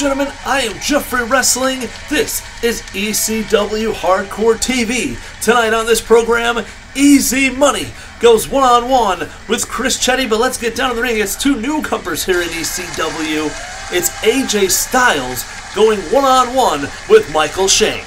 Gentlemen, I am Jeffrey Wrestling. This is ECW Hardcore TV. Tonight on this program, EZ Money goes one on one with Chris Chetti, but let's get down to the ring. It's two newcomers here in ECW. It's AJ Styles going one on one with Michael Shane.